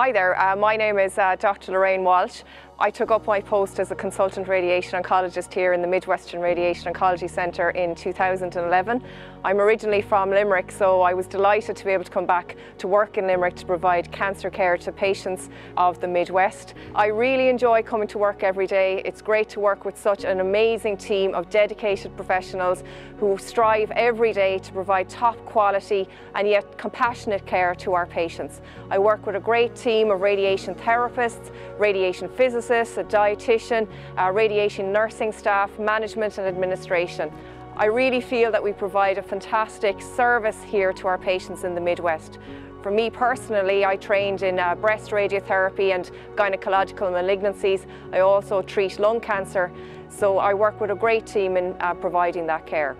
Hi there, uh, my name is uh, Dr Lorraine Walsh. I took up my post as a consultant radiation oncologist here in the Midwestern Radiation Oncology Centre in 2011. I'm originally from Limerick, so I was delighted to be able to come back to work in Limerick to provide cancer care to patients of the Midwest. I really enjoy coming to work every day. It's great to work with such an amazing team of dedicated professionals who strive every day to provide top quality and yet compassionate care to our patients. I work with a great team of radiation therapists, radiation physicists, a dietitian, radiation nursing staff, management and administration. I really feel that we provide a fantastic service here to our patients in the Midwest. For me personally, I trained in uh, breast radiotherapy and gynecological malignancies. I also treat lung cancer, so I work with a great team in uh, providing that care.